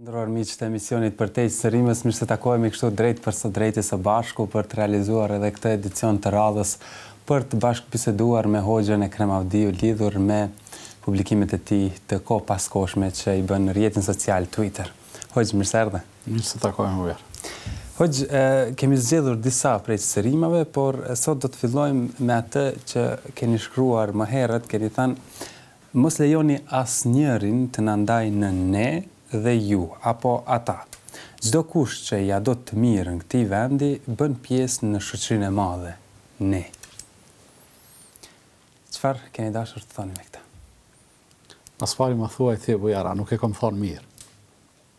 Të nderuar miq të emisionit përtej cicërimës, mirë se takohemi kështu drejtpërsëdrejti së bashku për të realizuar edhe këtë edicion të radhës për të bashkëbiseduar me Hoxhën Ekrem Avdiu lidhur me publikimet e tij të kohëpaskohshme që i bën në rrjetin social Twitter. Hoxhë, mirë se erdhe. Mirë se takohemi Hoxhë. Hoxhë, kemi zgjedhur disa prej cicërimave, por sot do të fillojmë me atë që keni shkruar më herët, keni thënë mos lejoni asnjërin të na ndajë në ne dhe ju apo ata. Çdokush që ia do të mirën këtij vendi bën pjesë në shoqërinë e madhe, ne. Çfarë keni dashur të thoni me këtë? Së pari më thuaj ti Bujar a, nuk e kom thonë mirë.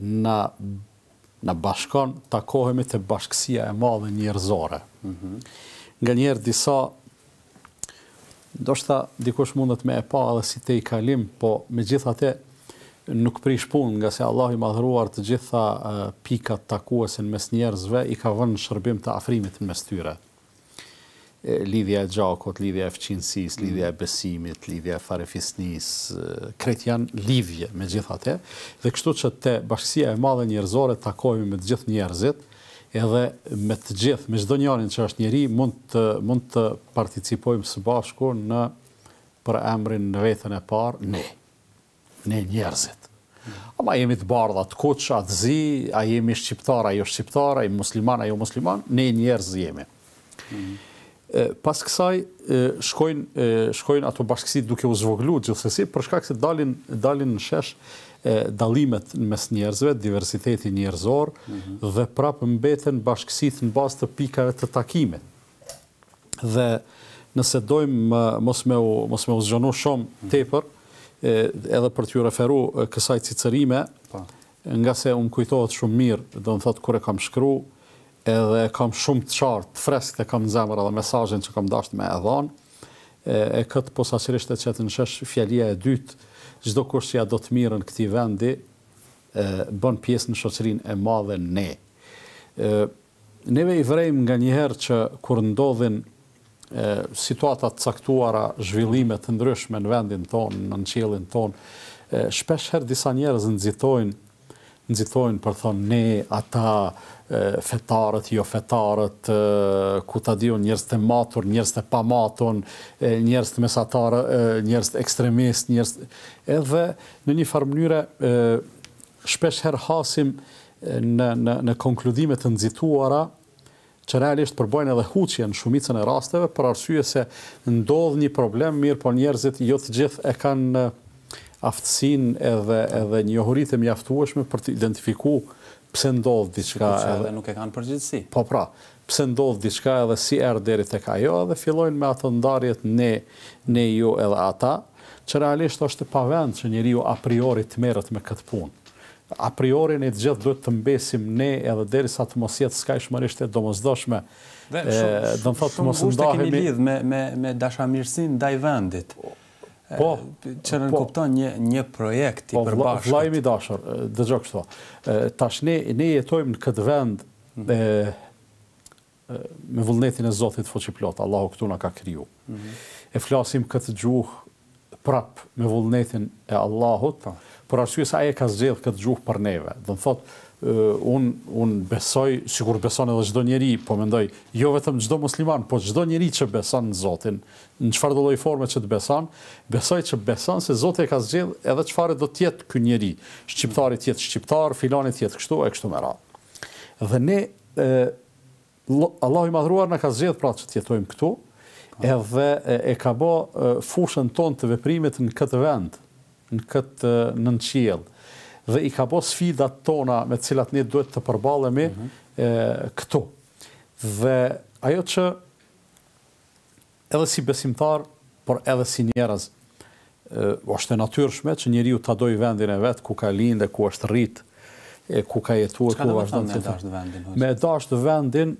na na bashkon takohemi te bashkësia e madhe njerëzore. Nganjëherë disa ndoshta dikush mundet me e pa edhe si tejkalim, po megjithatë nuk prish punë, ngase Allahu i Madhëruar të gjitha pikat takuese në mes njerëzve i ka vënë në shërbim të afrimit në mes tyre. Lidhja e gjakut, lidhja e fqinjësisë, lidhja e besimit, lidhja e farefisnisë, krejt janë lidhje megjithatë, dhe kështu që te bashkësia e madhe njerëzore takohemi me të gjithë njerëzit, edhe me të gjithë, me çdo njërin që është njeri mund të mund të participojmë së bashku në përemrin në vetën e parë ne. Ne njerëzit. A jemi të bardhë, a të kuq, a të zi, a jemi shqiptar, a jo shqiptar, a jemi musliman, a jo musliman, ne njerëz jemi. Mm. Pas kësaj shkojnë shkojnë ato bashkësi duke u zvoglu gjithsesi për shkak se dalin dalin në shesh dallimet në mes njerëzve, diversiteti njerëzor mm -hmm. dhe prapë mbeten bashkësitë në bazë të pikave të takimit. dhe nëse dojmë mos me u mos me u zgjeru shumë mhm. tepër edhe për t'iu referu kësaj cicërime, po. ngase më kujtohet shumë mirë, domethënë kur e kam shkru, e kam shumë të qartë, të freskët e kam në zemër edhe mesazhin që kam dashtë me e dhanë, e, e këtë posaçërisht e qet në shesh fjalia e dytë, çdokush që ia do të mirën këtij vendi, e, bën pjesë në shoqërinë e madhe ne. E, Neve i vrejmë nganjëherë që kur ndodhin situata të caktuara, zhvillime të ndryshme në vendin tonë, nën qiellin tonë, shpeshherë disa njerëz nxitojnë, nxitojnë për të thënë ne, ata, fetarët, jofetarët, ku ta di unë, njerëz të matur, njerëz të pamatur, njerëz mesatarë, njerëz ekstremistë, njerëz edhe në një farë mënyre Shpeshherë hasim në në në konkludime të nxituara që realisht përbajnë edhe huqje në shumicën e rasteve për arsye se ndodh një problem mirëpo njerëzit jo të gjithë e kanë aftësinë edhe edhe njohuritë e mjaftueshme për të identifiku pse ndodh diçka edhe nuk e kanë përgjithësi. Po pra, pse ndodh diçka edhe si erdh deri tek ajo edhe fillojnë me ato ndarjet ne, ne ju edhe ata, që realisht është e pavend që njeriu a priori të merret me këtë punë. A priori ne të gjithë duhet të mbesim ne edhe deri sa të mos jetë skajshmërisht e domosdoshme, Dhe e, shumë do të thotë të shumë mos ngushtë e kemi ndahemi. lidh me me me dashamirësinë ndaj vendit. Po, Që po, nënkupton një një projekt i po vlla, vlla im përbashkët. i dashur, e, dëgjo kështu, e, tash ne, ne jetojmë në këtë vend dhe me vullnetin e Zotit fuqiplot, Allahu këtu na ka kriju. E flasim këtë gjuhë prap me vullnetin e Allahut, po. për arsye se ai e ka zgjedhë këtë gjuhë për neve. Do të thotë, unë besoj sikur beson edhe çdo njeri, po mendoj, jo vetëm çdo musliman, po çdo njeri që beson në Zotin, në çfarë do lloj forme që të beson, besoj që beson se Zoti e ka zgjedh edhe çfarë do të jetë ky njeri. Shqiptari të jetë shqiptar, filani të jetë kështu e kështu me radhë. Dhe ne Allahu i madhëruar na ka zgjedh pra që të jetojmë këtu, edhe e ka bo fushën tonë të veprimit në këtë vend, në këtë nënqiell. Dhe i ka bo sfidat tona me të cilat ne duhet të përballemi mhm. këtu. Dhe ajo që edhe si besimtarë, por edhe si njerëz. Është e natyrshme që njeriu ta dojë vendin e vet ku ka lindë, ku është rrit, e ku ka jetuar, ku vazhdon të jetojë. Çka do të thotë me dashtë vendin, hoxhë? Me dashtë vendin,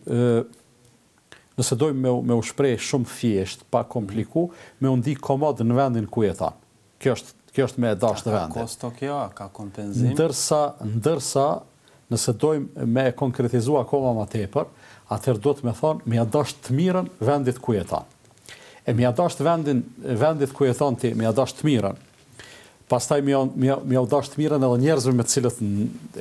nëse dojmë me u shpreh shumë thjesht, pa kompliku, me u ndi komod në vendin ku jeton. Kjo është, kjo është me e dashtë vendin. A ka kosto kjo, a ka kompenzim? Ndërsa, ndërsa, nëse dojmë me e konkretizu akoma ma tepër, atëherë do me thonë, me e dashtë të mirën vendit ku jeton. E me e dashtë vendin, vendit ku jeton ti, me e dashtë të mirën, pastaj me e dashtë të mirën edhe njerëzve me të cilët e,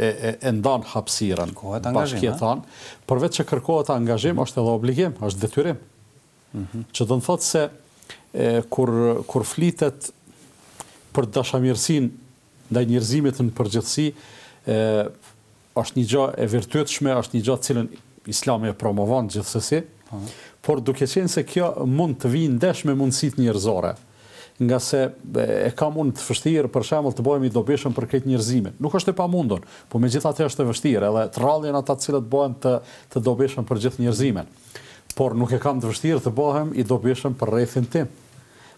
e, e ndanë hapsiren, bashkjeton, përveç që kërkohet angazhim, është edhe obligim, është detyrim. Që do të thotë se kur kur flitet për dashamirësinë ndaj njerëzimit në përgjithësi, ë është një gjë e virtytshme, është një gjë të cilën Islami e promovon gjithsesi, por duke qenë se kjo mund të vijë ndesh me mundësitë njerëzore, ngase e kam unë të vështirë për shembull të bëhem i dobishëm për krejt njerëzimin. Nuk është e pamundur, por megjithatë është e vështirë edhe të rrallë janë ata të cilët bëhen të të dobishëm për gjithë njerëzimin. Por nuk e kam të vështirë të bëhem i dobishëm për rrethin tim.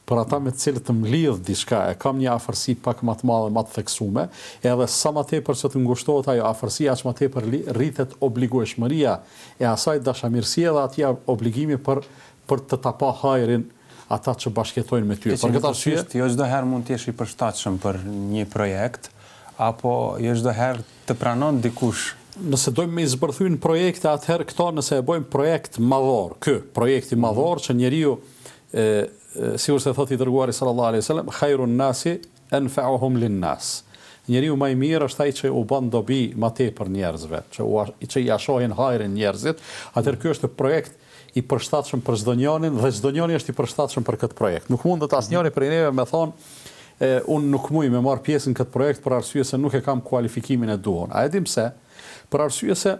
Për ata me të cilët të lidh diçka, e kam një afërsi pak ma të madhe, ma të theksume, edhe sa ma tepër që të ngushtohet ajo afërsi, aq ma tepër rritet obligueshmëria e asaj dashamirësie edhe atij obligimi për për të ta pa hajrin ata që bashkëjetojnë me ty. Për këtë arsye. Jo çdo herë mund të jesh i përshtatshëm për një projekt, apo jo çdo herë Të pranon dikush. Nëse dojmë me i zbërthy në projekte atëherë këto nëse e bojmë projekt madhor, ky projekti madhor që njeriu e sikur se thotë i dërguari sallallahu alejhi ve sellem khairun nasi anfa'uhum lin nas. Njeriu ma i mirë është ai që u ban dobi ma tepër njerëzve, që që ia shohin hajrin njerëzit, atëherë ky është projekt i përshtatshëm për çdo njonin dhe çdo njoni është i përshtatshëm për këtë projekt. Nuk mundet asnjëri prej neve me thonë, e, unë nuk muj me marrë pjesë në këtë projekt për arsye se nuk e kam kualifikimin e duhur. A e din pse? Për arsye se,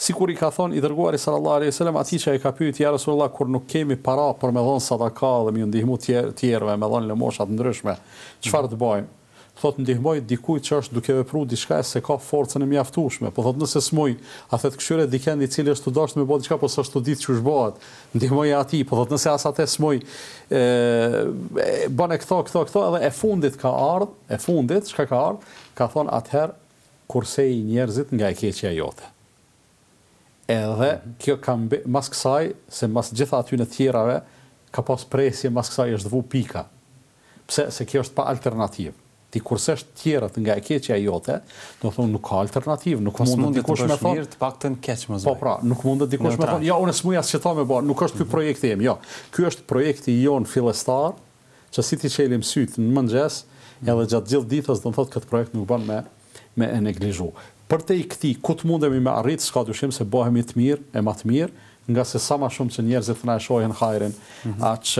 sikur i ka thonë i Dërguari sallallahu alejhi ve selem atij që e ka pyet, ja Resulullah, kur nuk kemi para për me dhonë sadaka dhe me ju ndihmu të tjerëve, me dhonë lëmosha të ndryshme, çfarë të bëjmë? Thotë ndihmoji dikujt që është duke vepru diçka e s'e ka forcën e mjaftushme. Po thotë nëse s'muj, a thotë këshille dikend i cili është tu dashtë me bo diçka po s'është tu ditë qysh bohet, ndihmoji atij, po thotë nëse as ate s'muj, e, e, bane këto, këto, këto edhe e fundit ka ardhë, e fundit, çka ka ardhë, ka thonë atëherë kurseji njerëzit nga e keqja jote. Edhe kjo ka mbe, mas kësaj, se mas gjitha atyne tjerave, ka pas presje, mas kësaj është vu pika. Pse, se kjo është pa alternativë. T'i kursesh të tjerët nga e keqja jote, do të thonë nuk ka alternativë, nuk mundet dikush me thonë, të paktën keq mos bëj. Po pra, nuk mundet dikush me thonë, jo, unë s'muj as qëto me bo, nuk është ky projekti im, jo. Ky është projekti jonë fillestar, që si t'i çelim sytë në mëngjes, edhe gjatë gjithë ditës, do të thotë këtë projekt nuk bën me me e neglizhu. Përtej këtij, ku të mundemi me arrit, s'ka dyshim se bëhemi të mirë e ma të mirë, ngase sa ma shumë që njerëzit të na e shohin hajrin, aq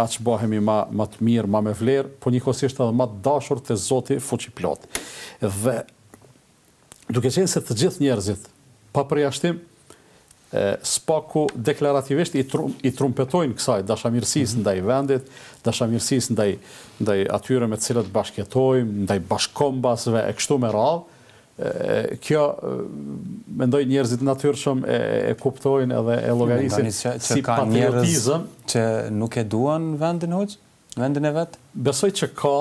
Aq bëhemi ma ma të mirë, ma me vlerë, por njëkohësisht edhe ma të dashur te Zoti Fuqiplotë. Dhe duke qenë se të gjithë njerëzit, pa përjashtim, e, së paku deklarativisht i, trum, i trumpetojnë kësaj dashamirësisë mhm. ndaj vendit, dashamirësisë ndaj, ndaj atyre me të cilët bashkëjetojmë, ndaj bashkëkombasve e kështu me radhë, Kjo mendoj njerëzit natyrshëm e kuptojnë edhe e llogarisin si patriotizëm. Mendoni që ka njerëz që nuk e duan vendin, hoxhë? Vendin e vet? Besoj që ka,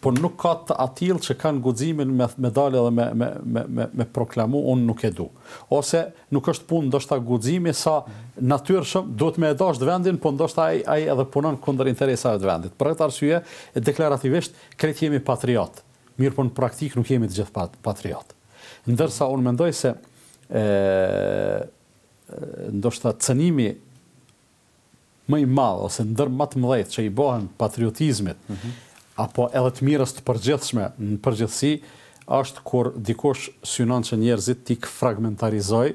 por nuk ka të atillë që kanë guximin me dalë edhe me me me me proklamu unë nuk e du. Ose nuk është punë ndoshta guximi sa natyrshëm duhet me e dashtë vendin, po ndoshta ai ai edhe punon kundër interesave të vendit. Për këtë arsye, deklarativisht krejt jemi patriotë. Mirëpo në praktikë nuk jemi të gjithë patriotë. Ndërsa unë mendoj se ndoshta cenimi më i madh ose ndër më të mëdhejt që i bohen patriotizmit mhm. apo edhe të mirës të përgjithshme në përgjithësi është kur dikush synon që njerëzit t'i fragmentarizojë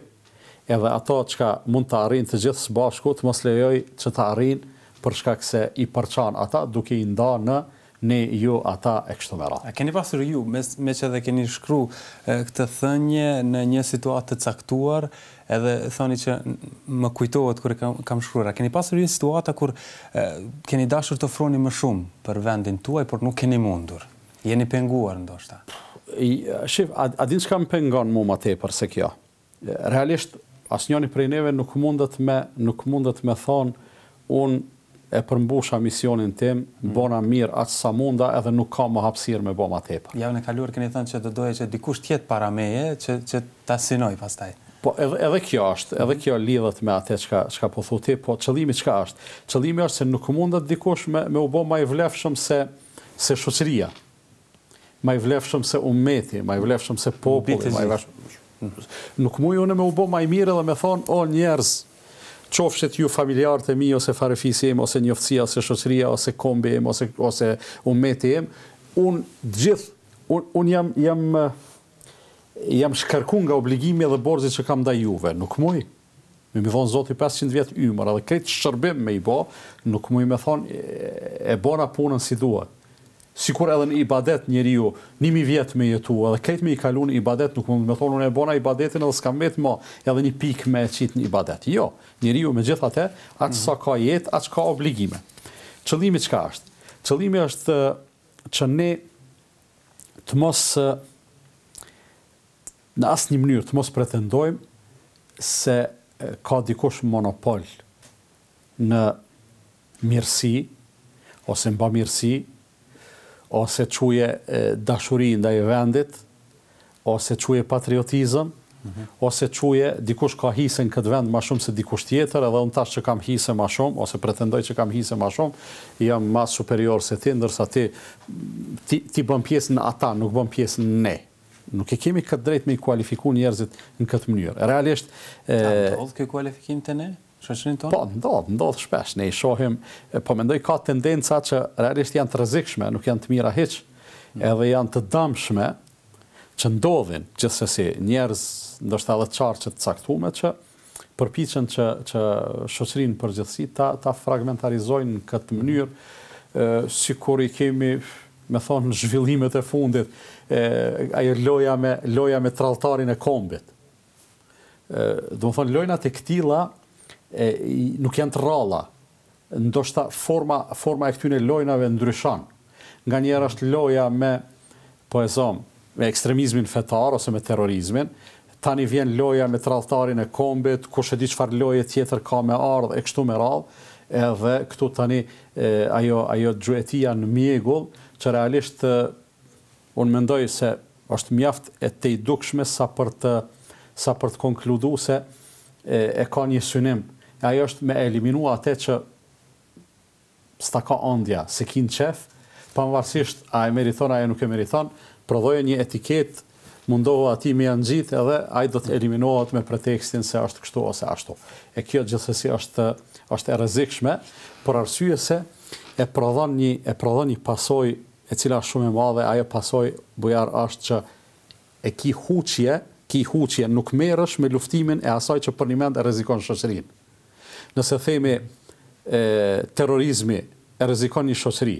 edhe ato çka mund ta arrijnë të gjithë së bashku të mos lejojë që ta arrijnë për shkak se i përçan ata duke i nda në Ne, ju, ata e kështu me radhë. A keni pasur ju, meqë edhe keni shkru këtë thënie në një situatë të caktuar, edhe thoni që më kujtohet kur e kam shkruar, a keni pasur ju situata kur keni dashur të ofroni më shumë për vendin tuaj, por nuk keni mundur? Jeni penguar ndoshta? Shif, a din çka më pengon mu ma tepër se kjo? Realisht, asnjoni prej neve nuk mundet me nuk mundet me thonë unë e përmbusha misionin tim, bona mirë aq sa munda edhe nuk ka ma hapësirë me bo ma tepër. Javën e kaluar keni thënë që do të doja që dikush të jetë para meje që që ta synoj pastaj. Po edhe edhe kjo është, edhe kjo lidhet me atë çka çka po thu ti, po qëllimi çka është? Qëllimi është se nuk mundet dikush me me u bo ma i vlefshëm se se shoqëria. Ma i vlefshëm se ummeti, ma i vlefshëm se populli, ma i vlefshëm. Nuk muj unë me u bo ma i miri dhe me thonë, o njerëz, qofshit ju familjarët e mi ose farefisi im ose njoftësia ose shoqëria ose kombi im ose ose ummeti im, unë gjithë unë unë jam jam jam shkarku nga obligimi dhe borxhit që kam ndaj juve, nuk muj me m'i dhonë Zoti pesëqind vjet ymër edhe krejt shërbim me i bo, nuk muj me thonë e bona punën si duhet. Sikur edhe në ibadet njeriu një mijë vjet me jetu edhe krejt me i kalu në ibadet nuk mund me thonë unë e bona ibadetin edhe s'ka mbet mo edhe një pikë me e qit në ibadet jo njeriu megjithatë aq sa ka jetë aq ka obligime qëllimi çka është qëllimi është që ne të mos në asnjë mënyrë të mos pretendojmë se ka dikush monopol në mirësi ose bamirësi, ose quje dashuri ndaj vendit, ose quje patriotizëm, ose quje dikush ka hise në këtë vend ma shumë se dikush tjetër, edhe unë tash që kam hise ma shumë, ose pretendoj që kam hise ma shumë, jam ma superior se ti, ndërsa ti, ti, ti bën pjesë në ata, nuk bën pjesë në ne. Nuk e kemi këtë të drejtë me i kualifiku njerëzit në këtë mënyrë. Realisht... A ndodh ky kualifikim te ne? shoqërinë tonë? Po, ndodh, ndodh shpesh. Ne i shohim, po mendoj ka tendenca që realisht janë të rrezikshme, nuk janë të mira hiç, mm. edhe janë të dëmshme që ndodhin gjithsesi njerëz, ndoshta edhe qarqe të caktuar që përpiqen që që shoqërinë përgjithësi ta ta fragmentarizojnë në këtë mënyrë, ë sikur i kemi me thonë zhvillimet e fundit, ë ajo loja me loja me tradhtarin e kombit. Domethënë lojnat e këtilla nuk janë të rralla. Ndoshta forma forma e këtyre lojnave ndryshon. Nganjëherë është loja me po e zomë, me ekstremizmin fetar ose me terrorizmin, tani vjen loja me tradhtarin e kombit, kush e di çfarë loje tjetër ka me ardhë e kështu me radhë, edhe këtu tani ajo ajo gjuetia në mjegull që realisht Unë mendoj se është mjaft e tejdukshme sa për të sa për të konkludu se e ka një synim, e ajo është me e eliminu ate që s'ta ka ëndja, s'e ki në qef, pamvarsisht a e meriton a nuk e meriton, prodhoje një etiketë, mundohu atij me ja ngjit edhe ai do të eliminohet me pretekstin se është kështu ose ashtu. E kjo gjithsesi është është e rrezikshme për arsye se e prodhon një e prodhon një pasojë e cila është shumë e madhe, ajo pasojë Bujar është që e ki huqje, ki huqje nuk merresh me luftimin e asaj që përnjëmend e rrezikon shoqërinë. Nëse themi e, terrorizmi e rrezikon një shoqëri,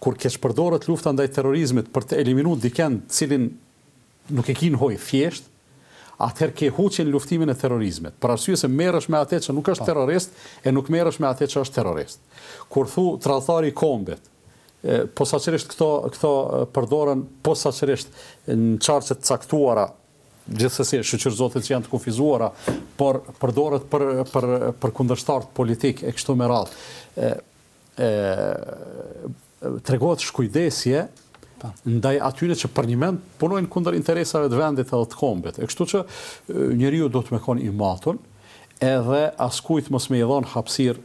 kur keqpërdoret lufta ndaj terrorizmit për të eliminu dikend të cilin Nuk e ki n'hoj thjesht, atëherë ke huqen luftimin e terrorizmit, për arsye se merresh me ate që nuk është terrorist e nuk merresh me ate që është terrorist. Kur thu tradhëtari i kombit, posaçërisht këto këto përdoren posaçërisht në qarqe të caktuara, gjithsesi e shyqyr Zotit që janë të kufizuara, por përdoret për për për kundërshtarët politik e kështu me radhë. tregohet shkujdesje ndaj atyre që përnjëmend punojnë kundër interesave të vendit edhe të kombit. E kështu që njeriu duhet me konë i matun edhe askujt mos me i dhonë hapsir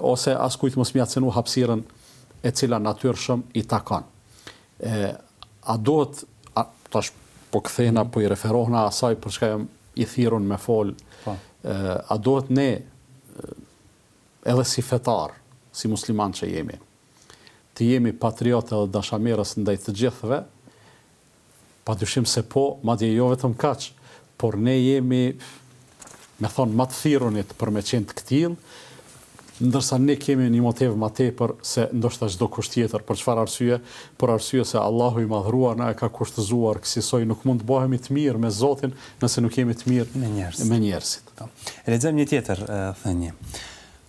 ose askujt mos me ja cenu hapsiren e cila natyrshëm i takon. E, a duhet, a, tash po këthena, po i referohna asaj për shka jam i thirun me fol, po. e, a duhet ne Edhe si fetarë, si muslimanë që jemi, të jemi patriotë edhe dashamirës ndaj të gjithëve, padyshim se po, madje jo vetëm kaq, por ne jemi, me thonë ma të thirrunit për me qenë të këtillë, ndërsa ne kemi një motiv ma tepër se ndoshta çdokush tjetër, për çfarë arsye, për arsye se Allahu i Madhëruar na e ka kushtëzuar kësisoj, nuk mund të bëhemi të mirë me Zotin nëse nuk jemi të mirë me njerëzit. Lexojmë një tjetër thënie,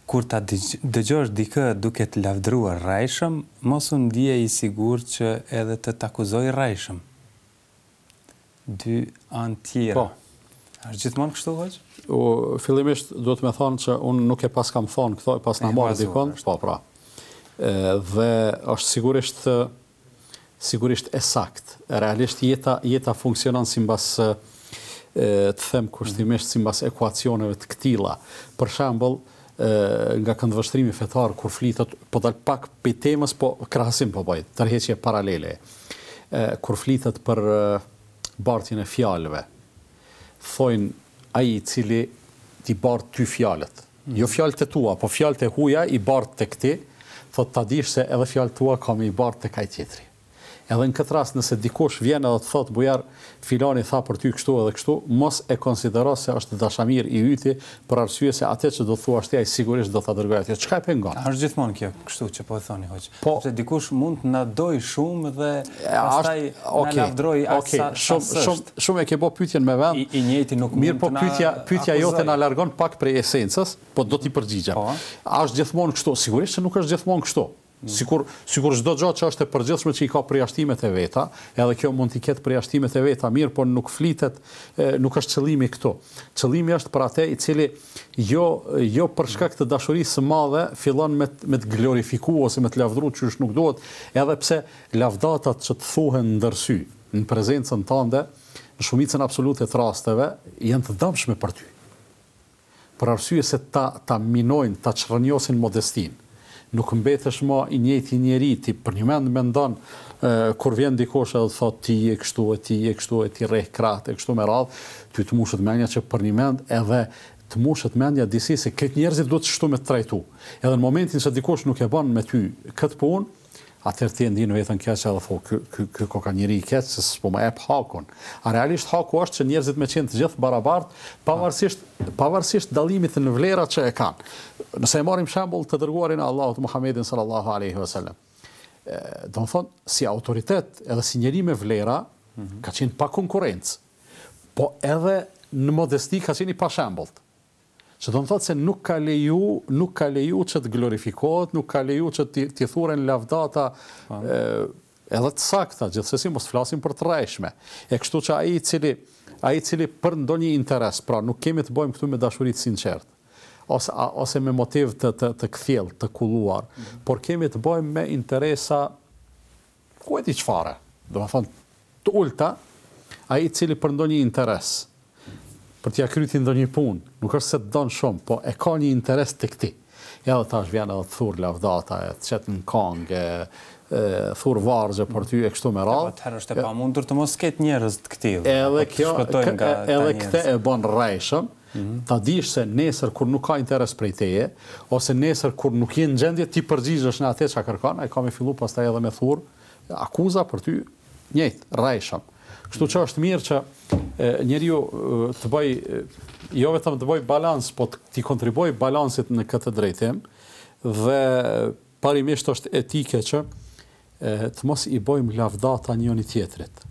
Kur ta dëgjosh dikë duke të lavdëruar rrejshëm, mos u ndije i sigurt që edhe të t'akuzojë rrejshëm. Dy anë tjera. A është gjithmonë kështu, hoxhë? O, fillimisht duhet me thonë që unë nuk e pas kam thonë këto, e pas në marë dikon, po pra. Dhe është sigurisht Sigurisht e saktë. Realisht jeta jeta funksionon simbas, të them kushtimisht, simbas ekuacioneve të këtilla. Për shembull, nga këndvështrimi fetar kur flitet, po dal pak pej temës, po krahasim po bëj, tërheqje paralele. Kur flitet për bartjen e fjalëve, thonë ai i cili ti bart ty fjalët. Jo fjalët e tua, po fjalët e huja i bartë tek ti, thotë ta dish se edhe fjalët tua ka me i bartë tek ai tjetri. Edhe në këtë rast nëse dikush vjen edhe të thotë Bujar filani tha për ty kështu edhe kështu, mos e konsidero se është dashamir i yti për arsye se atë që do të thuash ti ai sigurisht do ta dërgojë atje. Çka e pengon? A është gjithmonë kjo kështu që po e thoni hoxhë? sepse dikush mund të na dojë shumë dhe pastaj na lavdëron aq sa s'është. Shumë e ke bo pyetjen me vend. I njëjti nuk mund të na akuzojë. Mirë, po pyetja jote na largon pak prej esencës, po do t'i përgjigjem. A është gjithmonë kështu? Sigurisht që nuk është gjithmonë kështu. Sikur çdo gjë që është e përgjithshme që i ka përjashtimet e veta, edhe kjo mund t'i ketë përjashtimet e veta, mirëpo nuk flitet, nuk është qëllimi këtu. Qëllimi është për atë i cili Jo, jo për shkak të dashurisë së madhe fillon me me të glorifiku ose me të lavdru qysh nuk duhet, edhe pse lavdatat që të thuhen ndër sy, në prezencën tënde, në shumicën absolute të rasteve, janë të dëmshme për ty. Për arsye se ta ta minojnë, ta çrrënjosin modestinë. Nuk mbetesh më i njëjti njeri, ti për një mend mendon kur vjen dikush edhe të thotë ti je kështu e ti je kështu e ti rreh krahët e kështu me radhë, ty të mushet mendja që për një mend edhe të mushet mendja disi se krejt njerëzit duhet kështu me të trajtu. Edhe në momentin se dikush nuk e bon me ty këtë punë, Atëherë ti e ndjen veten keq edhe thua ky ky ky koka njeri i keq se s'po më ep hakun. A realisht haku është që njerëzit me qenë të gjithë barabartë, pavarësisht pavarësisht dallimit në vlerat që e kanë. Nëse e marrim shembull të dërguarin e Allahut Muhammedin sallallahu alejhi ve selem. Domethënë si autoritet edhe si njeri me vlera ka qenë pa konkurrencë. Po edhe në modesti ka qenë i pashembullt. Që do me thonë se nuk ka leju, nuk ka leju që të glorifikohet, nuk ka leju që t'i thuren lavdata edhe të sakta, gjithsesi mos të flasim për të rrejshme. E kështu që ai i cili, ai i cili për ndonjë interes, pra nuk kemi të bojmë këtu me dashuri të sinqertë, ose, ose me motiv të, të, të kthjellët, të kulluar, por kemi të bojmë me interesa Ku e di çfarë? Domethënë, të ulëta, ai i cili për ndonjë interes, për t'ia kryti ndonjë punë, nuk është se të don shumë, po e ka një interes tek ti. Edhe tash vjen edhe të thur lavdata, e të qet në kangë, e thur vargje për ty e kështu me radhë. Po atëherë është e pamundur të mos ketë njerëz të këtillë, apo të shpëtojnë nga këta njerëz. Edhe këtë e bën rrejshëm, Ta dish se nesër kur nuk ka interes prej teje, ose nesër kur nuk je në gjendje t'i përgjigjesh në atë çka kërkon, ai ka me fillu pastaj edhe me thur akuza për ty njëjtë, rrejshëm. Kështu që është mirë që njeriu të bëjë jo vetëm të bëjë balans, po t'i kontribuojë balansit në këtë drejtim dhe Parimisht është etike që të mos i bojmë lavdata njëri tjetrit,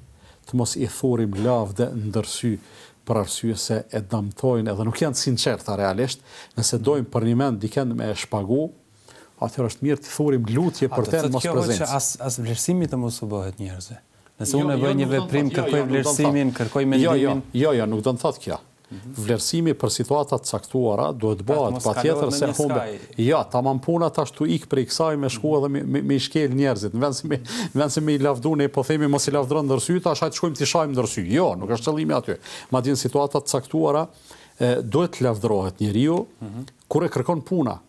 të mos i thurim lavde ndër sy për arsye se e damtojnë edhe nuk janë të sinqerta realisht, nëse dojmë përnjëmend dikend me e shpagu, atëherë është mirë t'i thurim lutje për te në mos prezencë. A do të thotë kjo që as vlerësimet të mos u bëhet njerëzve? Nëse unë e bëj një veprim kërkoj vlerësimin, kërkoj mendimin? Jo, jo, jo, jo, nuk do të thotë kjo. Vlerësimi për situata të caktuara duhet të bëhet, patjetër se humbe. Jo, tamam puna tash tu ikë prej kësaj me shku edhe me me i shkel njerëzit, në vend se me në vend se me i lavdu ne po themi mos i lavdëro ndër sy, tash hajt shkojmë t'i shajmë ndër sy. Jo, nuk është qëllimi aty. Madje në situata të caktuara duhet të lavdërohet njeriu kur e kërkon puna.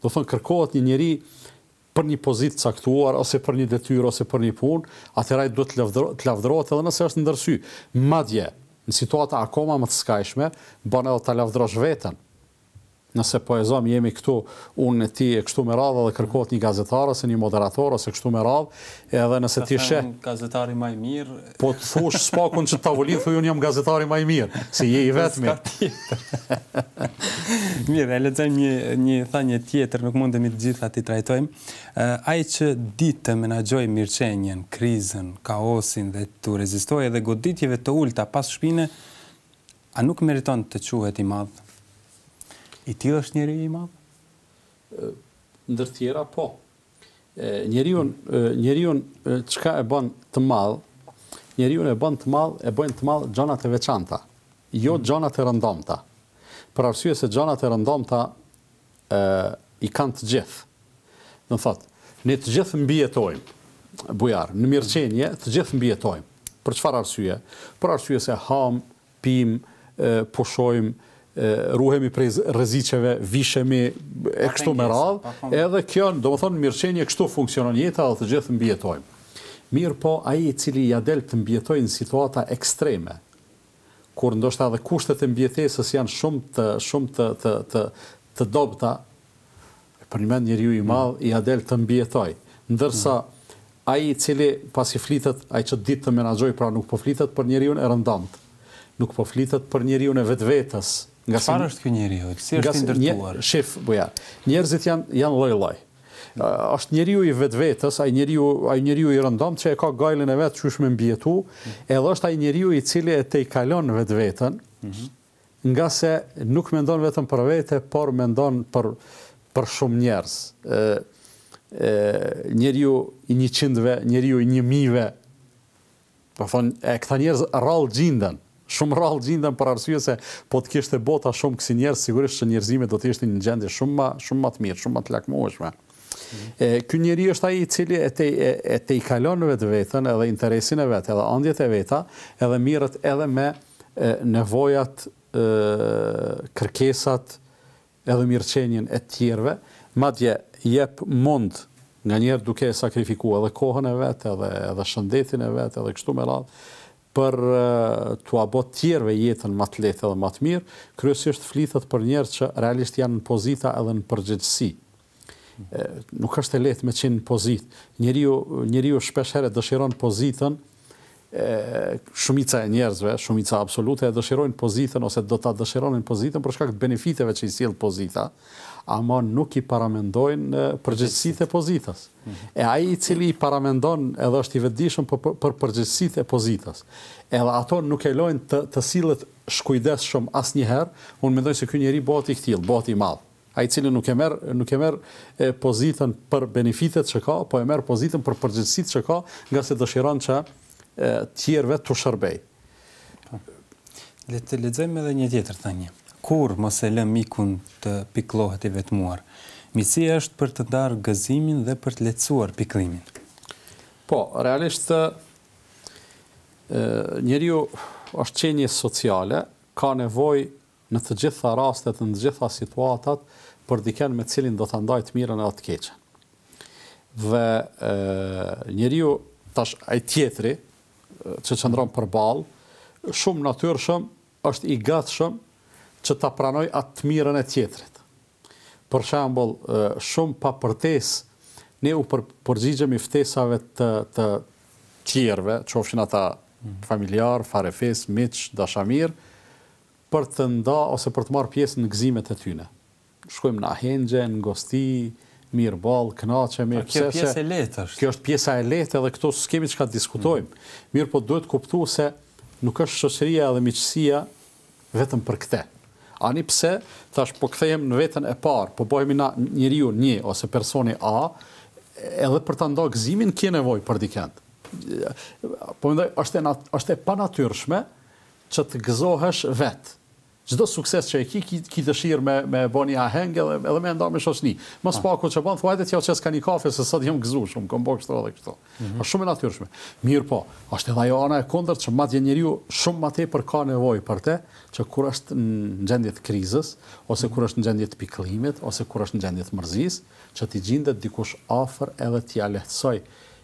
Domethënë kërkohet një njeri për një pozitë të caktuar ose për një detyrë ose për një punë, atëherë ai duhet të lavdërohet edhe nëse është ndër sy. Madje, në situata akoma më të skajshme, bën edhe ta lavdërosh veten. Nëse po e zëmë, jemi këtu unë e ti e kështu me radhë dhe kërkohet një gazetar ose një moderator ose kështu me radhë, edhe nëse ti s'je gazetari më i mirë, Po të thosh së paku n'qët tavolinë, thuj unë jam gazetari ma i mirë, se je i vetëmi. Mirë, e lexojmë një, një thanie tjetër, nuk mundemi të gjitha t'i trajtojmë. Uh, ai që di të menaxhojë mirëqenien, krizën, kaosin dhe t'u rezistojë edhe goditjeve të ulta pas shpine, a nuk meriton të quhet i madh? I tillë është njeri i madh? Ndër tjera, po. njeriun njeriun çka e ban të madh njeriun e ban të madh e bëjnë të madh gjanat e veçanta jo mm. gjanat e rëndomta për arsye se gjanat e rëndomta e, i kanë të gjithë domethënë ne të gjithë mbijetojmë Bujar në mirëqenie të gjithë mbijetojmë për çfarë arsye për arsye se hamë pimë, pushojmë, ruhemi prej rreziqeve, vishemi e kështu me radhë, edhe kjo, domethënë mirëqenie kështu funksionon jeta dhe të gjithë mbijetojmë. Mirëpo ai i cili ia del të mbijetojë në situata ekstreme, kur ndoshta edhe kushtet e mbijetesës janë shumë të shumë të të të të dobëta, Për një mend njeriu i madh ia del të mbijetojë, ndërsa ai i cili pasi flitet, ai që di të menaxhojë, pra nuk po flitet për njeriun e rëndomtë, nuk po flitet për njeriun e vetvetes, ngase Çfarë është ky njeri yt? Si është i ndërtuar? Shif, Bujar, njerëzit janë janë lloj-lloj. Është njeriu i vetvetes, ai njeriu, ai njeriu i rëndomtë që e ka gajlin e vet qysh me mbijetu, edhe është ai njeriu i cili e tejkalon vetveten, Ngase nuk mendon vetëm për vete, por mendon për për shumë njerëz. Ë ë njeriu i njëqindëve, njeriu i një mijëve. Po thon, e këta njerëz rrallë gjinden. Shumë rrallë gjinden për arsye se po të kishte bota shumë kësi njerëz, sigurisht që njerëzimi do të ishte në gjendje shumë më shumë më të mirë, shumë më të lakmueshme. E, ky njeri është ai i cili e te, e, e tejkalon vetveten edhe interesin e vet, edhe andjet e veta, edhe mirret edhe me nevojat, kërkesat edhe mirëqenien e të tjerëve, madje jep mund nganjëherë duke e sakrifiku edhe kohën e vet, edhe edhe shëndetin e vet, edhe kështu me radhë, për t'ua bo të tjerëve jetën ma të lehtë edhe ma të mirë, kryesisht flitet për njerëz që realisht janë në pozita edhe në përgjegjësi, Nuk është e lehtë me qenë në pozitë. Njeriu, njeriu shpesh herë dëshiron pozitën, shumica e njerëzve, shumica absolute e dëshirojnë pozitën ose do ta dëshironin pozitën për shkak të benefiteve që i sjell pozita, ama nuk i paramendojnë përgjegjësitë e pozitës. Mhm. E ai i cili i paramendon edhe është i vetëdijshëm për, për përgjegjësitë e pozitës. Edhe ato nuk e lojnë të të sillet shkujdesshëm asnjëherë. Unë mendoj se ky njeri bëhet i ktillë, bëhet i madh. Ai i cili nuk e merr, nuk e merr pozitën për benefitet që ka, po e merr pozitën për përgjegjësitë që ka, ngase dëshiron që tjerëve t'u shërbejë. Po. Le të lexojmë edhe një tjetër thënie. Kurrë mos e lë mikun të pikëllohet i vetmuar. Miqësia është për të ndarë gëzimin dhe për të lehtësuar pikëllimin. Po, realisht ë njeriu është qenie sociale, ka nevojë në të gjitha rastet, në të gjitha situatat, për dikën me të cilin do ta ndajë të mirën apo të keqen. Dhe njeriu tash ai tjetri që qëndron përballë, shumë natyrshëm është i gatshëm që ta pranojë atë të mirën e tjetrit. Për shembull, shumë pa përtesë, ne u për, përgjigjemi ftesave të, të tjerve, qofshin ata familjarë, farefis, miq, dashamirë, për të nda ose për të marrë pjesë në gëzimet e tyne. Shkojmë në ahengje, në ngosti, mirë boll, kënaqemi, pse se, kjo pjesë e lehtë është. Kjo është pjesa e lehtë edhe këtu s'kemi çka të diskutojmë. Mirëpo duhet kuptuar se nuk është shoqëria edhe miqësia vetëm për këtë. Ani pse tash po kthehem në veten e parë, po bëhemi njeriu një ose personi A, edhe për ta nda gëzimin ke nevojë për dikënd. Po mendoj është e është e panatyrshme Që të gëzohesh vetë. Çdo sukses që e ki, ki dëshirë me me e bo një aheng edhe edhe me e nda me shoqni. Më së paku që bën, thua hajde t'jau qes ka një kafe se sot jam gëzu shumë, kom bo kështu edhe kështu. Është shumë e natyrshme. Mirëpo, është edhe ajo ana e kundërt që madje njeriu shumë ma tepër ka nevojë për te, që kur është në gjendje të krizës, ose kur është në gjendje të pikëllimit, ose kur është në gjendje të mërzisë, që t'i gjindet dikush afër edhe t'ia lehtësojë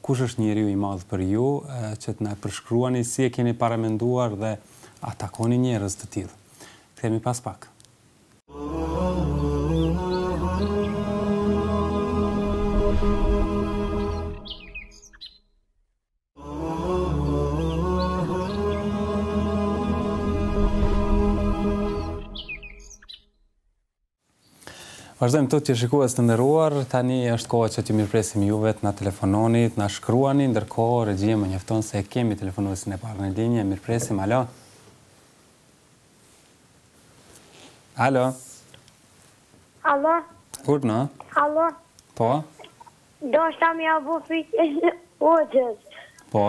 Kush është njeriu i madh për ju, që të na e përshkruani, si e keni paramenduar dhe a takoni njerëz të tillë? Kthehemi pas pak. Vazhdojmë tutje shikues të nderuar, tani është koha që t'ju mirëpresim juve të na telefononi, të na shkruani, ndërkohë regjia më njofton se e kemi telefonuesin e parë në linjë, e mirëpresim, alo? Alo? Alo? Urdhno? Alo? Po? Do shta mi abu fikë hoqës. Po?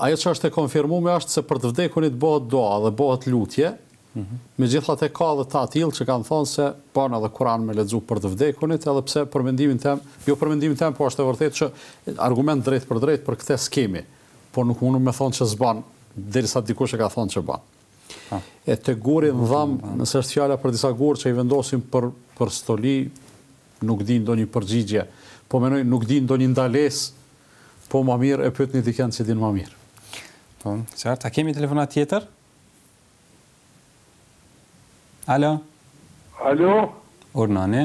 Ajo që është e konfirmume është se për të vdekunit bëhet dua dhe bëhet lutje, mhm. megjithatë ka dhe t'atillë që kanë thonë se ban edhe Kuran me lexu për të vdekunit, edhe pse për mendimin tem, jo për mendimin tem, po është e vërtetë që argument drejtpërdrejt për këte s'kemi, po nuk mund me thonë që s'ban, derisa dikush e ka thonë që ban. E te guri në dham, nëse është fjala për disa gurë që i vendosin për për stoli, nuk di ndonjë përgjigje. Po mendoj nuk di ndonjë ndalesë, po ma mirë e pyetni dikend që din ma mirë. Po, qartë, a kemi telefonatë tjetër? Alo? Alo? Urdhnoni?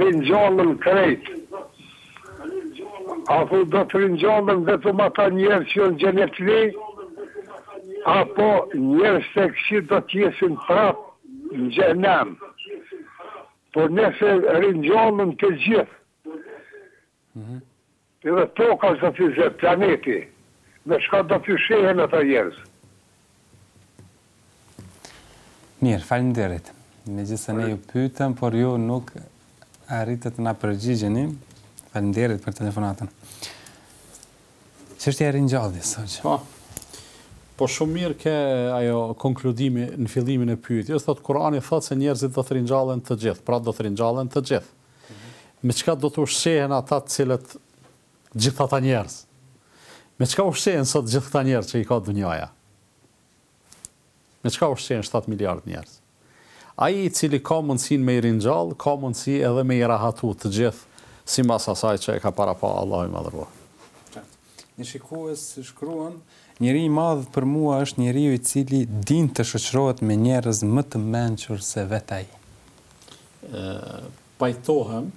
Ringjallen krejt. A thu do të ringjallen vetëm ata njerëz që janë xhenetli apo njerëz të këqij do të jesin prap në xhehnem? Po nëse ringjallen të gjithë Edhe toka s'do t'i zë, planeti, me çka do të ushqehen ata njerëz. Mirë, faleminderit. Megjithëse ne ju pyetëm, por ju nuk arritët të na përgjigjeni. Faleminderit për telefonatën. Çështja e ringjalljes, hoxhë. Po. Po shumë mirë ke ajo konkludimi në fillimin e pyetjes, thotë Kurani thotë se njerëzit do të ringjallen të gjithë, pra do të ringjallen të gjithë. Me çka do të ushqehen ata të cilët gjithë ata njerëz? Me çka ushqehen sot gjithë këta njerëz që i ka dunjaja? Me çka ushqehen 7 miliard njerëz? Ai i cili ka mundësinë me i ringjall, ka mundësi edhe me i rahatu të gjithë sipas asaj që e ka parapa Allahu i madhëruar. Një shikues shkruan, Njeri i madh për mua është njeriu i cili din të shoqërohet me njerëz më të mençur se vetja. Pajtohem,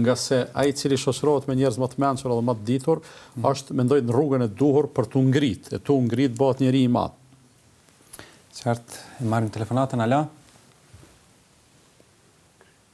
ngase ai i cili shoqërohet me njerëz më të mençur edhe më të ditur, është, mendoj, në rrugën e duhur për t'u ngritë, e tu u ngritë bëhet njeri i madh. Qartë, e marrim telefonatën, alo?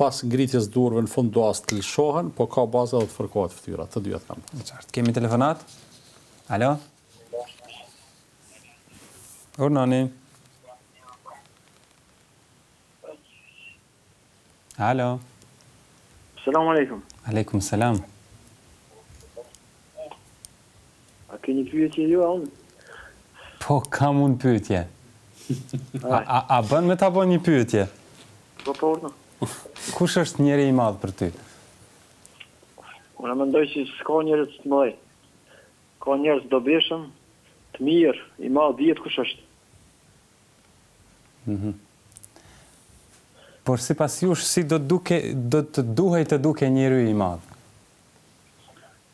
Pas ngritjes duarve në fund duas të lëshohen, po ka bazë edhe të fërkohet ftyra, të dyjat kanë bazë. E qartë. Kemi telefonat? Alo? Urdhnoni. Alo? Selam aleikum. Aleikum selam. A keni pyetje ju, alo? Po kam unë pyetje. A bën me ta bën një pyetje? Po po urdhno. Kush është njeri i madh për ty? Unë mendoj që s'ka njerëz të mëdhenj. Ka njerëz të dobishëm, të mirë, i madh dihet kush është. Mhm. Por sipas jush si do të duke do të duhej të dukej njeri i madh?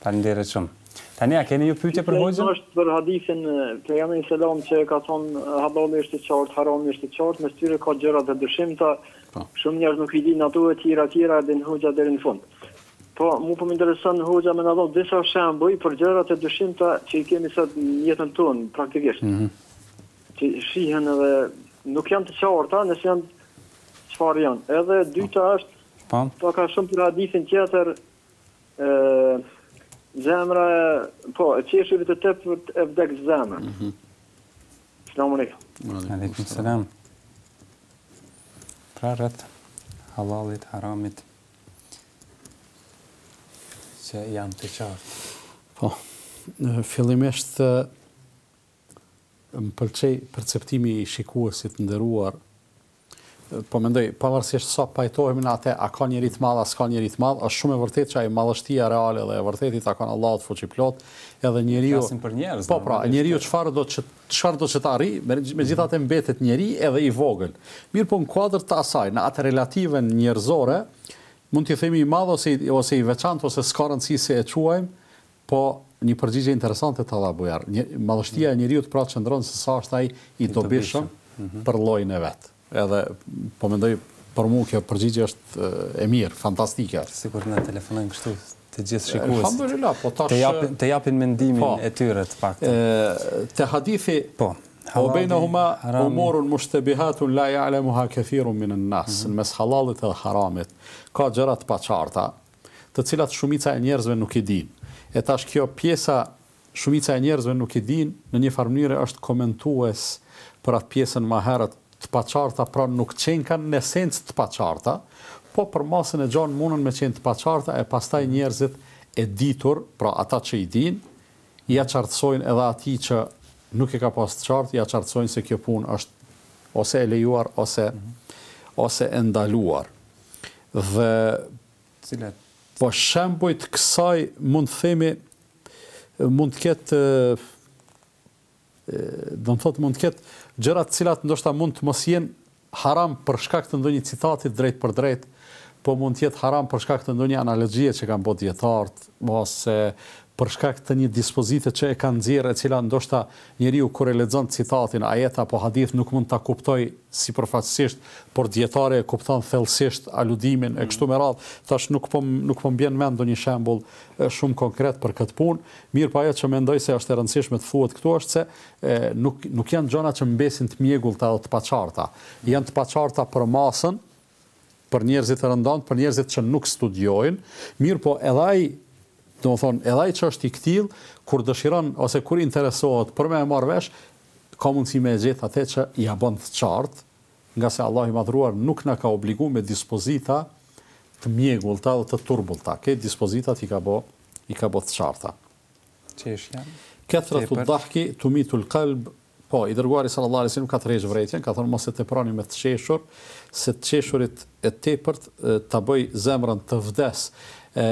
Faleminderit shumë. Tani a keni ju pyetje për Hoxhën? Kjo është për hadithin pejgamberi selam që ka thon halali është i qartë, harami është i qartë, mes tyre ka gjëra të dyshimta. Po. Shumë njerëz nuk i dinë ato e tjera e tjera e din hoxha deri në fund. Po, mu po më intereson hoxha me na dhon disa shembuj për gjëra të dyshimta që i kemi sot në jetën tonë praktikisht. Mm -hmm. Që shihen edhe nuk janë të qarta, nëse janë çfarë janë. Edhe dyta është Po. Po ka shumë për hadithin tjetër Zemra, po, e qeshura e tepërt e vdek zemra. Mm -hmm. Selamu alaikum. Aleikum, selam. Pra rreth halalit, haramit, që janë të qartë. Po, fillimisht, Më pëlqej perceptimi i shikuesit të nderuar. Po mendoj, pavarësisht sa pajtohemi në atë, a ka njeri të madh, a s'ka njeri të madh, është shumë e vërtetë që ajo madhështia reale dhe e vërtetë i takon Allahut fuqiplotë, edhe njeriu. Ne flasim për njerëz. Po pra, njeriu çfarë do që çfarë do që të arrijë, megjithatë mbetet njeri edhe i vogël. Mirpo në kuadër të asaj, në atë relativen njerëzore, mund t'i themi i madh ose ose i veçantë ose s'ka rëndësi si e quajmë, Po, një përgjigje interesante të dha Bujari. Madhështia e njeriut pra qëndron se sa është ai i dobishëm për llojin e vet. Edhe po mendoj për mua kjo përgjigje është e mirë, fantastike. Sikur të na telefonojnë kështu të gjithë shikuesit. Alhamdulillah, po tash të japin të japin mendimin po, e tyre të paktën. Ë te hadithi po. Ue bejnehuma umurun mushtebihatun la ja'lemuha kethirun minen nas, në mes halallit edhe haramit, ka gjëra të paqarta, të cilat shumica e njerëzve nuk i dinë. E tash kjo pjesa shumica e njerëzve nuk i dinë, në një farë mënyre është komentues për atë pjesën më herët, të paqarta pra nuk qenkan n'esencë të paqarta, po për masën e gjanë munën me qenë të paqarta e pastaj njerëzit e ditur, pra ata që i dinë, ia qartësojnë edhe atij që nuk e ka pas të qartë, ia qartësojnë se kjo punë është ose e lejuar ose ose e ndaluar. Dhe po shembuj të kësaj mund të themi mund të ketë domethënë mund të ketë gjëra të cilat ndoshta mund të mos jenë haram për shkak të ndonjë citati drejtpërdrejt, po mund të jetë haram për shkak të ndonjë analogjie që kanë bërë dijetarët ose për shkak të një dispozite që e kanë nxjerrë e cila ndoshta njeriu kur e lexon citatin, ajet apo hadith nuk mund ta kuptojë sipërfaqësisht, por dijetari e kupton thellësisht aludimin e kështu me radhë. Tash nuk po nuk po më vjen mend ndonjë shembull shumë konkret për këtë punë, mirëpo ajo që mendoj se është e rëndësishme të thuhet këtu është se nuk nuk janë gjona që mbesin të mjegullta dhe të paqarta. Janë të paqarta për masën, për njerëzit e rëndomtë, për njerëzit që nuk studiojnë, mirëpo edhe ai, domethënë, edhe ai që është i këtillë, kur dëshiron ose kur interesohet për me e marr vesh, ka mundësi me e gjetë atë që ia bën të qartë, ngase Allahu i Madhëruar nuk na ka obligu me dispozita të mjegullta dhe të turbullta. Këto dispozitat i ka bë i ka bë të qarta. Qeshja. Kathratu dhahki tumitul qalb Po, i Dërguari salallahu alejhi ve sellem ka tërheqë vërejtjen, ka thënë, Mos e teproni me të qeshur, se të qeshurit e tepërt ta bën zemrën të vdesë. E,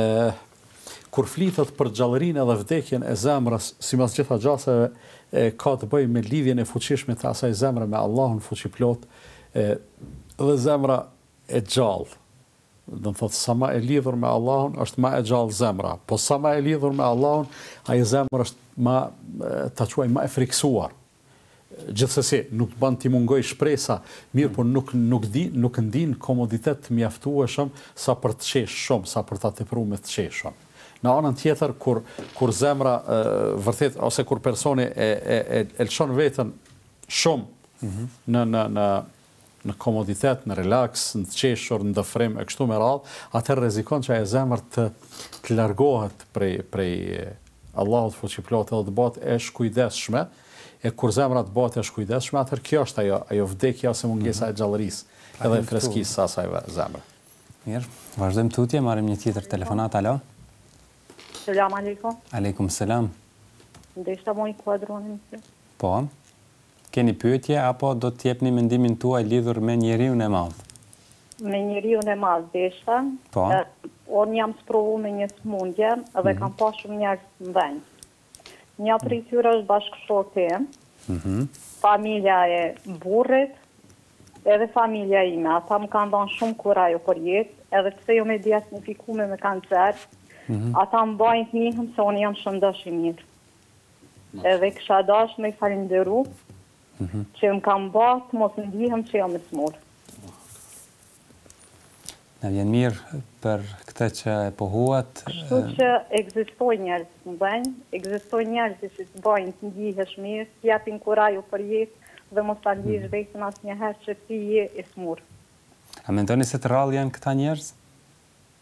kur flitet për gjallërinë dhe vdekjen e zemrës, sipas gjitha gjaseve, e, ka të bëjë me lidhjen e fuqishme të asaj zemre me Allahun fuqiplotë, e, dhe zemra e gjallë, Do të thotë sa më e lidhur me Allahun është ma e gjallë zemra, po sa ma e lidhur me Allahun, ai zemër është më ta quaj ma e frikësuar. Gjithsesi, nuk ban t'i mungojë shpresa, mirëpo nuk nuk di, nuk ndin komoditet të mjaftueshëm sa për të qeshë shumë, sa për ta tepru me të qeshën. Në anën tjetër kur kur zemra vërtet ose kur personi e e e lëshon veten shumë në në në në komoditet, në relaks, në të qeshur, në dëfrim, e kështu me radhë, atëherë rrezikon që ajo zemër të të largohet prej prej Allahut të fuqiplotë dhe të bëhet e shkujdesshme, e kur zemra të bëhet e shkujdesshme, atëherë kjo është ajo, ajo vdekja ose mungesa e mhm. gjallërisë, edhe e freskisë së asaj zemre. Mirë, vazhdojmë tutje, marrim një tjetër telefonat, alo? Selam aleikum. Aleikum selam. Ndeshta moj kuadronin. Po. Keni pyetje apo do të jepni mendimin tuaj lidhur me njeriun e madh? Me njeriun e madh desha. Po. Unë jam sprovu me një sëmundje dhe kam pa shumë njerëz të mëdhenj. Një prej tyre është bashkëshorti im, familja e burrit, edhe familja ime. Ata më kanë dhënë shumë kurajo për jetë, edhe pse jam e diagnostifikume me kancer, ata më bajnë të ndihem se unë jam shëndosh e mirë. Edhe kisha dashë me i falimderu, mhm. që më kanë ba të mos ndihem që jam e smurë. Na vjen mirë për këte që e pohuat. Kështu që ekzistojnë njerëz të mëdhenj, ekzistojnë njerëz që të bajnë të ndihesh mirë, të japin kurajo për jetë, dhe mos ta ndijsh mhm. veten asnjëherë që ti je e smurë. A mendoni se të rrallë janë këta njerëz?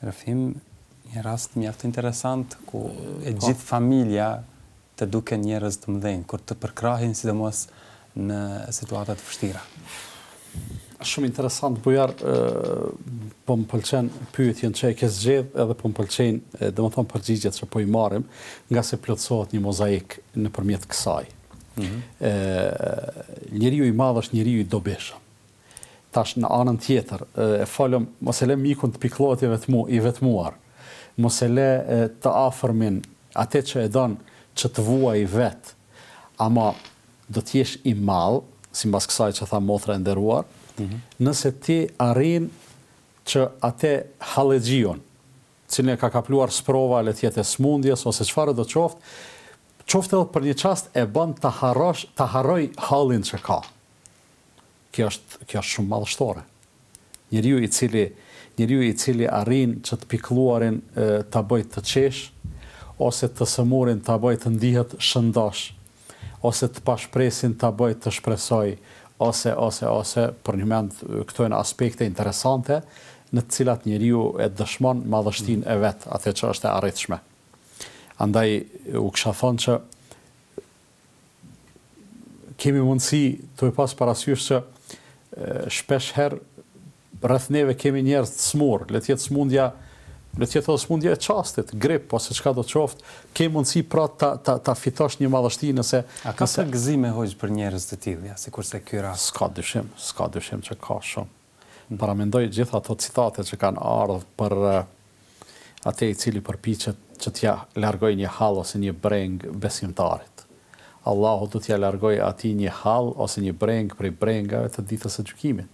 Rrëfim, një rast mjaft interesant ku e gjithë familja të duken njerëz të mëdhenj kur të përkrahin sidomos në situata të vështira. Shumë interesant Bujar, po më pëlqen pyetja që e ke zgjedh edhe po më pëlqejnë domethënë përgjigjet që po i marrim, ngase plotësohet një mozaik nëpërmjet kësaj. Njeriu i madh është njeriu i dobishëm. Tash në anën tjetër, e folëm, mos e le mikun të pikëllohet i vetmu, i vetmuar. Mos e le të afërmin, atë që e don, që të vuajë vetë. Ama do të jesh i madh, simbas kësaj që tha motra e nderuar, nëse ti arrin që atë hallexhiun, të cilin e ka kapluar sprova, le të jetë e sëmundjes ose çfarëdo të qoftë, qoftë edhe për një çast e ban ta harrosh, ta harrojë hallin që ka. Kjo është, kjo është shumë madhështore. Njeriu i cili, njeriu i cili arrin që të pikëlluarin ta bojë të qeshë, ose të sëmurin ta bojë të ndihet shëndosh, ose të pashpresin ta bojë të shpresojë, ose, ose, ose, për njëmend, këto janë aspekte interesante në të cilat njeriu e dëshmon madhështinë e vet, atë që është e arritshme. Andaj unë kisha thonë që kemi mundësi tu e pas parasysh që shpesh herë rreth neve kemi njerëz të smur, le të jetë smundja le të jetë edhe smundja e çastit, grip ose çka do të qoftë, ke mundësi pra ta ta ta fitosh një madhështi nëse a ka nëse... gëzime boj për njerëz të tillë, ja, sikurse ky rast. S'ka dyshim, s'ka dyshim që ka shumë. Paramendoji gjithë ato citate që kanë ardh për ate i cili përpiqet që t'ia largojë një hall ose një breng besimtarit. Allahu do t'ia largojë atij një hall ose një breng prej brengave të Ditës së Gjykimit,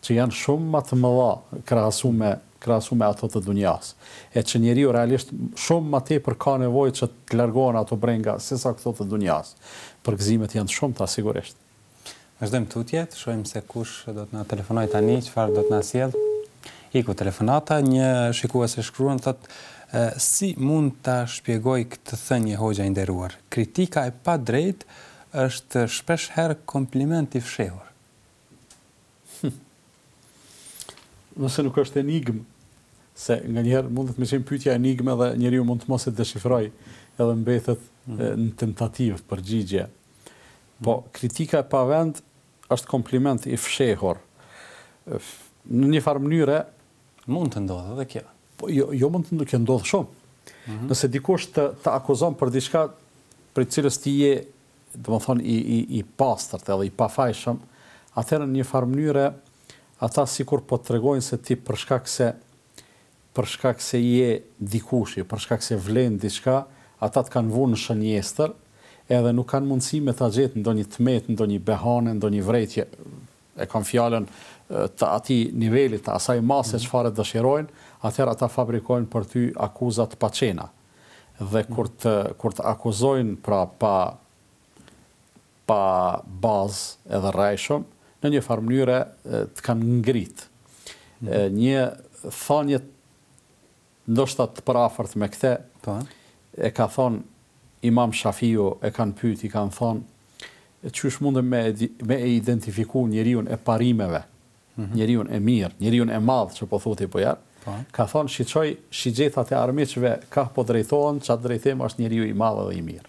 që janë shumë ma të mëdha krahasu me krahasu me ato të dunjasë, e që njeriu realisht shumë ma tepër ka nevojë që të largohen ato brenga sesa këto të dunjasë. Përgëzimet janë të shumta sigurisht. Vazhdojmë tutje, të shohim se kush do të na telefonojë tani, çfarë do të na sjellë. Iku telefonata, një shikues na shkruan, thotë, si mund ta shpjegoj këtë thënie hoxha i nderuar? Kritika e padrejtë është shpesh herë kompliment i fshehur. Hm. Nëse nuk është enigmë, se nganjëherë mundet me qenë pyetja enigmë dhe njeriu mund të mos e deshifrojë, edhe mbetet në tentativë përgjigje. Po, kritika e pavend është kompliment i fshehur. Në një farë mënyre. Mund të ndodhë edhe kjo. Po, jo, jo mund të ndodhë, kjo ndodh shumë. Nëse dikush të, të akuzon për diçka prej të cilës ti je, domethonë, i, i, i pastërt edhe i pafajshëm, atëherë në një farë mënyre ata sikur po të tregojnë se ti për shkak se për shkak se je dikushi, për shkak se vlen diçka, ata të kanë vu në shënjestër, edhe nuk kanë mundësi me ta gjetë ndonjë të metë, ndonjë behane, ndonjë vrejtje, e kam fjalën, të atij niveli, të asaj mase çfarë dëshirojnë, atëherë ata fabrikojnë për ty akuza të paqena. Dhe kur të, kur të akuzojnë, pra pa, pa bazë edhe rrejshëm, në një farë mënyre të kanë ngritë. Një thënie ndoshta të përafërt me këtë, e ka thon Imam Shafiu, e kanë pyet, i kanë thon, qysh mundem me me e identifiku njeriun e parimeve, njeriun e mirë, njeriun e madh që po thotë po ja, ka thon shiçoji shigjetat e armiqve kah po drejtohen, n'atë drejtim është njeriu i madh dhe i mirë.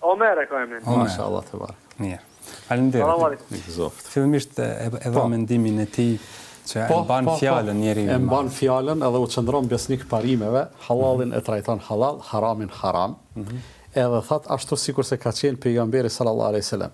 Omer e ka emrin. Omer. Mashallah tebarek. Mirë. Faleminderit. Selam alejkum. Alejkum selam. Fillimisht e, e dha po. mendimin e tij që po, e mban po, po. fjalën po. njeriu. E mban fjalën edhe u qëndron besnik parimeve, halalin mm -hmm. e trajton halal, haramin haram. Mm -hmm. Edhe tha ashtu sikurse ka qenë pejgamberi sallallahu alejhi wasallam.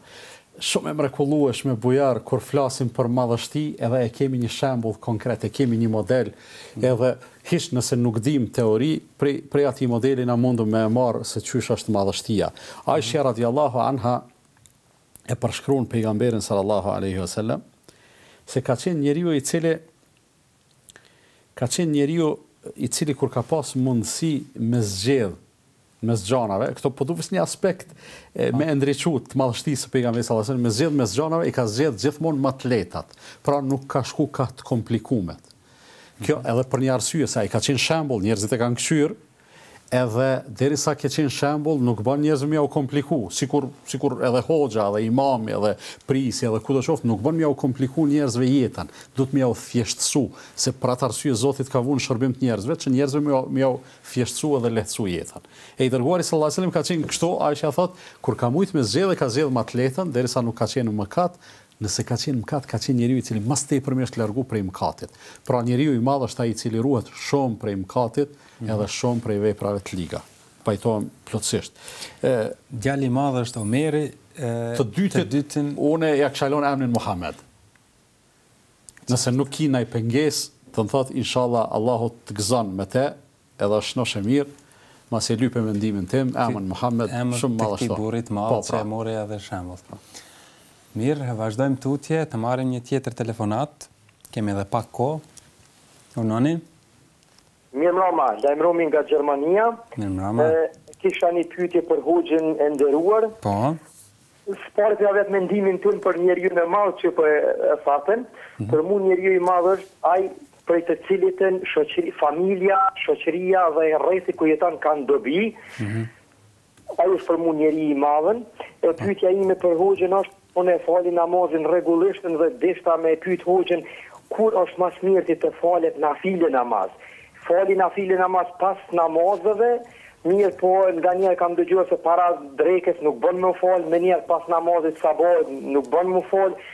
Shumë e mrekullueshme bujar kur flasim për madhështi, edhe e kemi një shembull konkret, e kemi një model, mm -hmm. edhe Hiç nëse nuk dimë teori, prej atij modeli na mundëm me e marrë se qysh është madhështia. Aishja radhjallahu anha e përshkruan Pejgamberin sallallahu alejhi ve selem se ka qenë njeriu i cili ka qenë njeriu i cili kur ka pasë mundësi me zgjedhë mes gjanave, këto po du si një aspekt me e ndriçu të madhështisë së pejgamberit sallallahu alajhi wasallam, me zgjedh mes gjanave i ka zgjedh gjithmonë më të lehtat. Pra nuk ka shku kah të komplikumet. Kjo edhe për një arsye se ai ka qenë shembull, njerëzit e kanë kqyr, edhe derisa ke qenë shembull nuk bën njerëzve me jau kompliku, sikur edhe hoxha, edhe imami, edhe prisi, edhe kudo qoftë nuk bën me jau kompliku njerëzve jetën. Duhet me jau thjeshtësu, se për atë arsye Zoti të ka vënë në shërbim të njerëzve, që njerëzve me jau thjeshtësu edhe lehtësu jetën. E i Dërguari sallallâhu alejhi ve sellem ka qenë kështu, Aisha thotë, kur ka mujt me zgjedh e ka zgjedh ma të lehtën, derisa nuk ka qenë në mëkat, nëse ka qenë mëkat ka qenë njeriu i cili ma s'tepërmi është largu prej mëkatit. Pra njeriu i madh është ai i cili ruhet shumë prej mëkatit edhe shumë prej veprave të liga. Pajtohem plotësisht. E. Djali i madh është Omeri, e, të dytit, të dytin... unë ja kisha lënë emrin Muhamed. Nëse nuk ki naj pengesë domethënë inshallah Allahu të gëzon me te edhe është noshë e mirë masi e lype mendimin tim emër Muhamed shumë madhështor po pra. Emër të këtij burrit madh që e mori edhe shembull. Mirë vazhdojmë tutje të marrim një tjetër telefonatë kemi edhe pak kohë. Urdhnoni. Mirëmrama, lajmërohemi nga Gjermania. Mirëmrama. Kisha një pyetje për hoxhën e nderuar. Po. Së pari ta jap mendimin tim për njeriun e madh që po e thatë. Për mua njeriu i madh është ai prej të cilit familja, familja, shoqëria dhe rrethi ku jeton kanë dobi. Ai është për mu njeri i madh, e pyetja ime për hoxhën është, unë e fali namazin rregullishtn dhe deshta me e pyet hoxhën, kur është ma s'mirti të falet nafile namaz? Fali nafile namaz pas namazeve, mirëpo nganjëherë kam dëgjuar se para drekës nuk bën me u fal, menjëherë pas namazit sabahit nuk bën mu fal,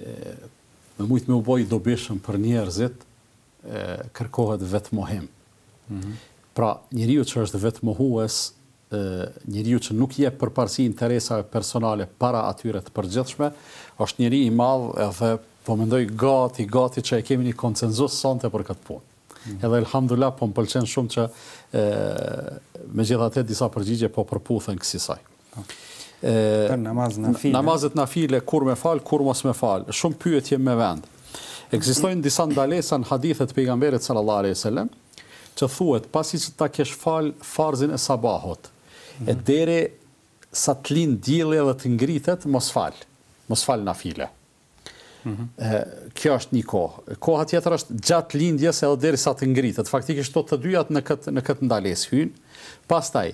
e me mujt me u bo i dobishëm për njerëzit kërkohet vetmohim pra njeriu që është vetmohues e njeriu që nuk jep përparësi interesave personale para atyre të përgjithshme është njeri i madh edhe po mendoj gati gati që e kemi një konsensus sonte për këtë punë Edhe elhamdulilah po më pëlqen shumë që e, megjithatë disa përgjigje po përputhen kësisaj. Po. E, për namaz nafile. Namazet nafile, kur me falë, kur mos me falë. Shumë pyetje me vend. Ekzistojnë disa ndalesa në hadithet e pejgamberit sallallahu alaihi sallam, që thuhet, pasi që ta kesh falë farzin e sabahut, e mhm. derisa të lind dielli dhe të ngritet, mos falë, mos falë nafile. Kjo është një kohë. Koha tjetër është gjatë lindjes edhe derisa të ngritet. Faktikisht këto të dyja në këtë, në këtë ndalesë hynë. Pastaj,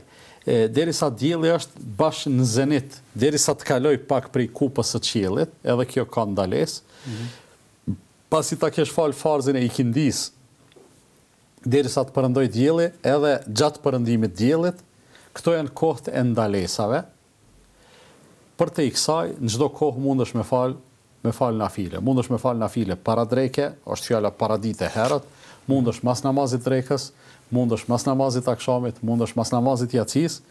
derisa dielli është bash në zenit, derisa të kalojë pak prej kupës së qiellit, edhe kjo ka ndalesë. Mm -hmm. Pasi ta kesh falë farzin e ikindisë, derisa të perëndojë dielli, edhe gjatë perëndimit diellit, këto janë kohët e ndalesave. Përtej kësaj, në çdo kohë mundesh me falë me falë nafile. Mundesh me falë nafile para dreke, është fjala paradite herët, mundesh mas namazit drekës, mundesh mas namazit akshamit, mundesh mas namazit jacisë,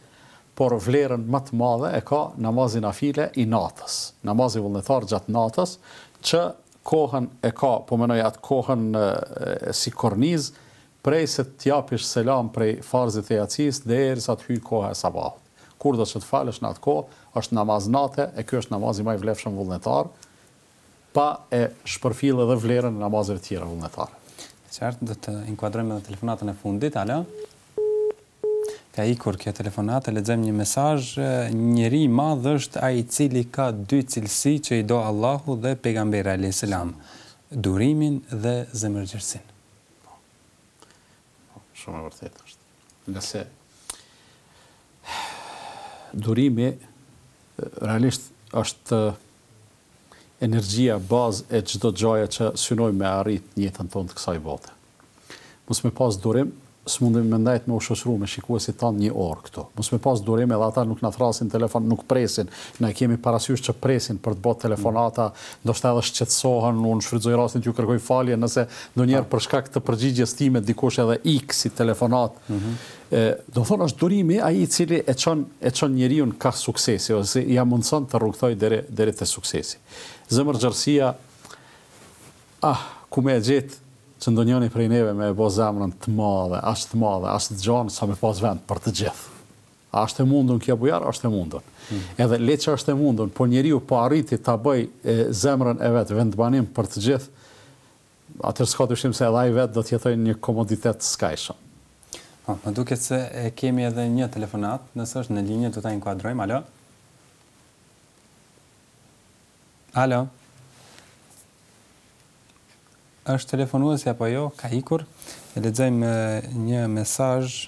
por vlerën më të madhe e ka namazi nafile i natës, namazi vullnetar gjatë natës, që kohën e ka, po menoj atë kohën si kornizë, prej se t'japish selam prej farzit të jacisë derisa të hyjë koha e sabahut. Kurdo që të falësh në atë kohë, është namaz nate e ky është namazi më i vlefshëm vullnetar, pa e shpërfillë edhe vlerën e namazeve të tjera vullnetare. E qartë, do të inkuadrojmë edhe telefonatën e fundit. Alo? Ka ikur kjo telefonatë, lexojmë një mesazh, njeri i madh është ai i cili ka dy cilësi që i do Allahu dhe pejgamberi alayhis salam, durimin dhe zemërgjerësinë. Po, shumë e vërtetë është. Ngase durimi realisht është energjia bazë e çdo gjaje që synojmë me arrit n'jetën tonë të kësaj bote. Mos me pas durim, s'mundim me ndejt me u shoqëru me shikuesit tanë një orë këtu. Mos me pas durim edhe ata nuk na thrrasin telefon, nuk presin. Ne e kemi parasysh që presin për të bo telefonata, Ndoshta edhe shqetësohen, unë shfrytëzoj rastin t'ju kërkoj falje nëse ndonjëherë për shkak të përgjigjes sime dikush edhe ik si telefonat. Do të thotë është durimi ai i cili e çon e çon njeriu kah suksesi ose ia mundëson të rrugëtojë deri deri te suksesi. Zemërgjerësia ah ku me e gjetë që ndonjëri prej neve me e bo zemrën të madhe, aq të madhe, aq të gjanë sa me pas vend për të gjithë. A është e mundun kjo Bujar? Është e mundun. Edhe le që është e mundun, po njeriu po arriti ta bëj zemrën e vet vendbanim për të gjithë, atëherë s'ka dyshim se edhe ai vet do të jetojë në një komoditet të skajshëm. Po, më duket se e kemi edhe një telefonatë, nëse është në linjë do ta inkuadrojmë. Alo? Alo? A është telefonuesi apo jo, ka ikur. E lexojmë një mesazh.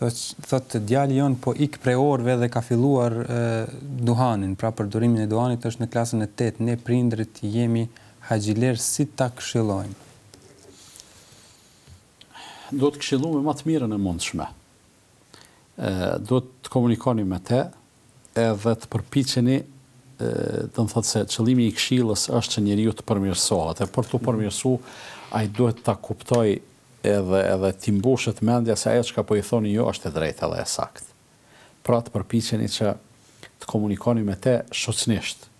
Thotë djali jonë po ik prej orëve dhe ka filluar duhanin, pra përdorimin e duhanit është në klasën e tetë, ne prindërit jemi haxhiler si ta këshillojmë? Duhet këshillu më ma të mirën e mundshme. Duhet të komunikoni me te, edhe të përpiqeni, do me thënë se qëllimi i këshillës është që njeriu të përmirësohet, e për t'u përmirësu, ai duhet ta kuptojë edhe edhe t'i mbushet mendja se ajo çka po i thoni ju është e drejtë edhe e saktë. Pra të përpiqeni që të komunikoni me te shoqnisht.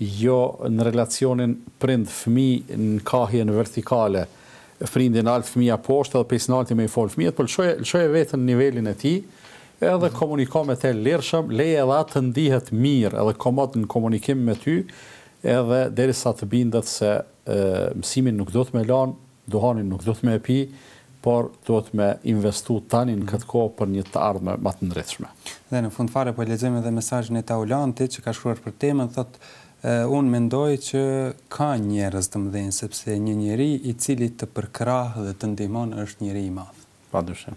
jo në relacionin prind-fëmijë në kahjen vertikale, prindi nalt, fëmija poshtë edhe pej s'nalti me i fol fëmijës, po lëshoje veten në nivelin e tij, edhe komuniko me te lirshëm, leje edhe atë të ndihet mirë edhe komod në komunikim me ty, edhe derisa të bindet se mësimin nuk duhet me lanë, Duhanin nuk duhet me e pi, por duhet me investu tani në këtë kohë për një të ardhme ma të ndritshme. Dhe në fund fare po e lexojmë edhe mesazhin e Taulantit që ka shkruar për temën, thotë, Unë mendoj që ka njerëz të mëdhenj, sepse një njeri i cili të përkrah dhe të ndihmon është njeri i madh. Padyshim.